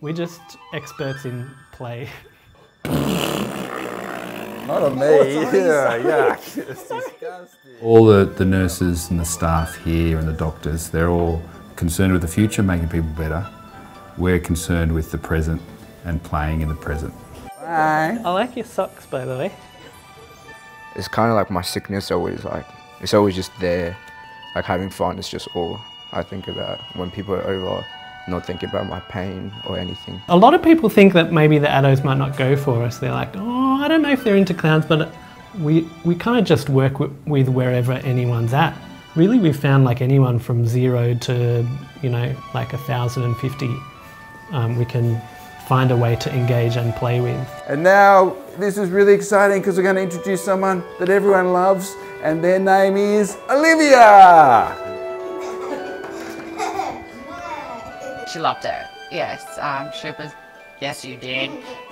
We're just experts in play. Not on me. yeah, yuck. It's disgusting. All the, the nurses and the staff here and the doctors, they're all concerned with the future, making people better. We're concerned with the present and playing in the present. Bye. I like your socks, by the way. It's kind of like my sickness always like, it's always just there. Like having fun is just all I think about when people are over, not thinking about my pain or anything. A lot of people think that maybe the adults might not go for us. They're like, oh, I don't know if they're into clowns, but we, we kind of just work with wherever anyone's at. Really, we've found like anyone from zero to, you know, like a thousand and fifty, um, we can find a way to engage and play with. And now this is really exciting because we're going to introduce someone that everyone loves, and their name is Olivia. She loved it. Yes, um, she was. Yes, you did.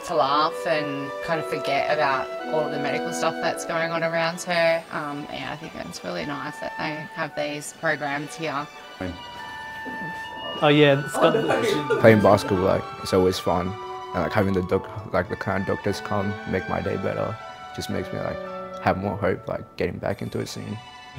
To laugh and kind of forget about all of the medical stuff that's going on around her. Um, yeah, I think it's really nice that they have these programs here. Oh yeah, it's got, Playing basketball, like it's always fun, and like having the doc, like the clown doctors come make my day better, just makes me like have more hope, like getting back into a scene.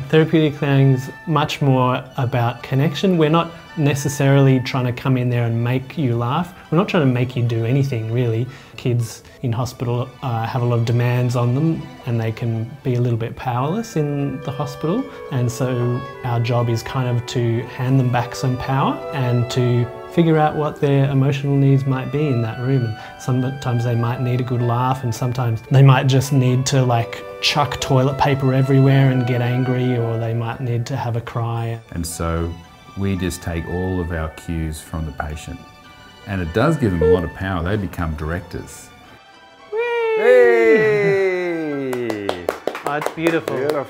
Therapeutic clowning's much more about connection. We're not necessarily trying to come in there and make you laugh. We're not trying to make you do anything really. Kids in hospital uh, have a lot of demands on them and they can be a little bit powerless in the hospital. And so our job is kind of to hand them back some power and to figure out what their emotional needs might be in that room. And sometimes they might need a good laugh and sometimes they might just need to like chuck toilet paper everywhere and get angry or they might need to have a cry. And so we just take all of our cues from the patient. And it does give them a lot of power. They become directors. Hey! Oh, it's beautiful. Beautiful.